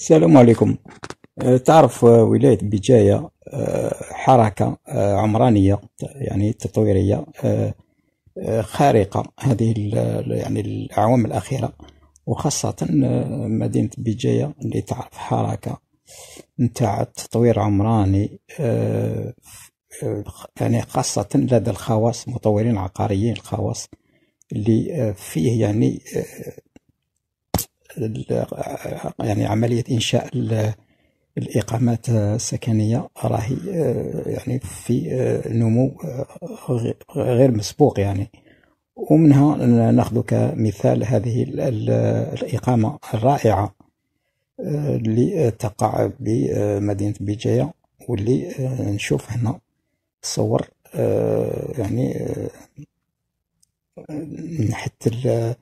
السلام عليكم. أه، تعرف أه، ولاية بجاية أه، حركة عمرانية يعني تطويرية خارقة هذه يعني الأعوام الأخيرة وخاصة مدينة بجاية اللي تعرف حركة نتاع التطوير العمراني يعني خاصة لدى الخواص مطورين عقاريين الخواص اللي فيه يعني يعني عملية إنشاء الإقامات السكنية راهي يعني في نمو غير مسبوق يعني. ومنها ناخذ كمثال هذه الإقامة الرائعة اللي تقع بمدينة بجاية واللي نشوف هنا صور يعني حتى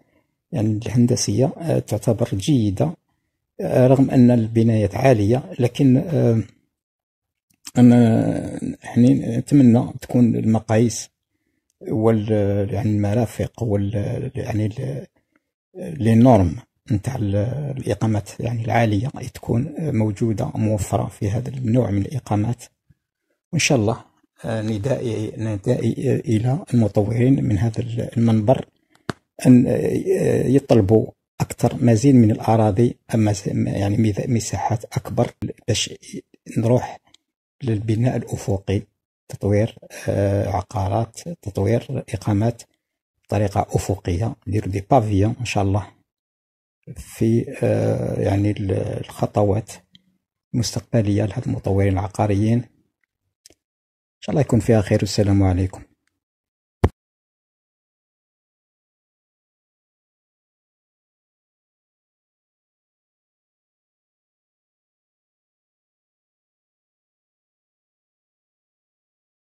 يعني الهندسية آه، تعتبر جيدة آه، رغم أن البنايات عالية لكن آه، أنا يعني نتمنى تكون المقاييس وال يعني المرافق وال يعني لي نورم نتاع الإقامات يعني العالية تكون موجودة موفرة في هذا النوع من الإقامات. وإن شاء الله ندائي ندائي إلى المطورين من هذا المنبر. أن يطلبوا أكثر مزيد من الأراضي أما يعني مساحات أكبر باش نروح للبناء الأفقي. تطوير آه، عقارات تطوير إقامات بطريقة أفقية نديرو دي بافيون إن شاء الله في آه، يعني الخطوات المستقبلية لهذ المطورين العقاريين. إن شاء الله يكون فيها خير والسلام عليكم.